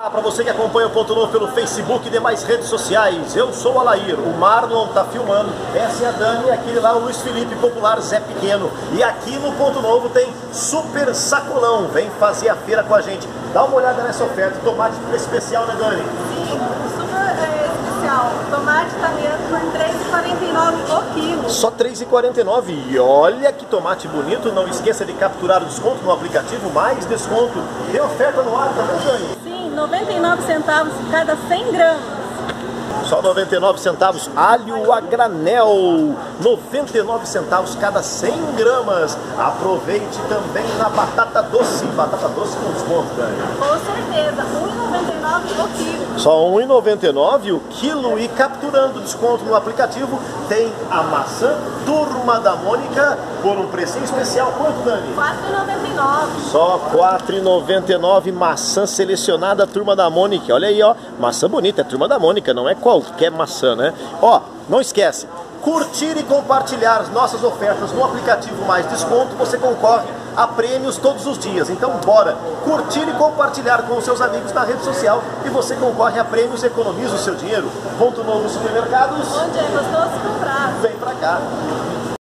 Ah, para você que acompanha o Ponto Novo pelo Facebook e demais redes sociais, eu sou o Alair, o Marlon tá filmando, essa é a Dani e aquele lá o Luiz Felipe, popular Zé Pequeno. E aqui no Ponto Novo tem Super Sacolão, vem fazer a feira com a gente. Dá uma olhada nessa oferta, tomate especial, né Dani? Sim, super é, especial. Tomate italiano por R$ 3,49 o quilo. Só R$ 3,49 e olha que tomate bonito, não esqueça de capturar o desconto no aplicativo, mais desconto. Tem oferta no ar também, Dani? Sim, 99 centavos cada 100 gramas. Só 99 centavos, alho a granel, 99 centavos cada 100 gramas. Aproveite também na batata doce, batata doce com desconto, Dani. Com certeza, R$ 1,99 o quilo. Só R$ 1,99 o quilo e capturando desconto no aplicativo tem a maçã Turma da Mônica por um precinho especial. Quanto, Dani? R$ 4,99. Só R$ 4,99 maçã selecionada Turma da Mônica. Olha aí, ó, maçã bonita, é Turma da Mônica, não é qualquer maçã, né? Ó, não esquece, curtir e compartilhar as nossas ofertas no aplicativo Mais Desconto, você concorre a prêmios todos os dias. Então bora curtir e compartilhar com os seus amigos na rede social e você concorre a prêmios e economiza o seu dinheiro. Ponto Novo Supermercados, Onde é gostoso comprar. vem pra cá.